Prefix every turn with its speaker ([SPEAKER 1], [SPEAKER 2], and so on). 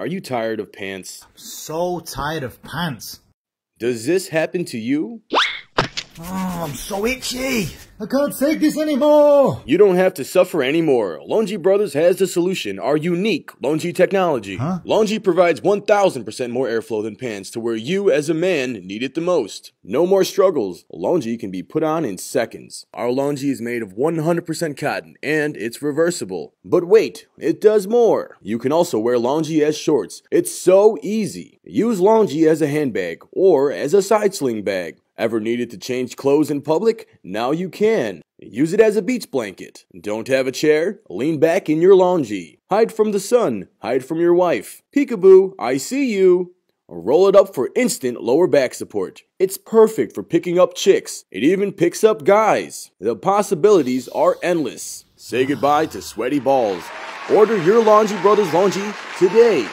[SPEAKER 1] Are you tired of pants?
[SPEAKER 2] So tired of pants.
[SPEAKER 1] Does this happen to you?
[SPEAKER 2] Oh, I'm so itchy. I can't take this anymore.
[SPEAKER 1] You don't have to suffer anymore. Longi Brothers has the solution, our unique Longi technology.
[SPEAKER 2] Huh?
[SPEAKER 1] Longi provides 1000% more airflow than pants to where you as a man need it the most. No more struggles. Longi can be put on in seconds. Our Longi is made of 100% cotton and it's reversible. But wait, it does more. You can also wear Longi as shorts. It's so easy. Use Longi as a handbag or as a side sling bag. Ever needed to change clothes in public? Now you can. Use it as a beach blanket. Don't have a chair? Lean back in your Longi. Hide from the sun. Hide from your wife. Peekaboo, I see you. Roll it up for instant lower back support. It's perfect for picking up chicks. It even picks up guys. The possibilities are endless. Say goodbye to sweaty balls. Order your Longi Brothers Longi today.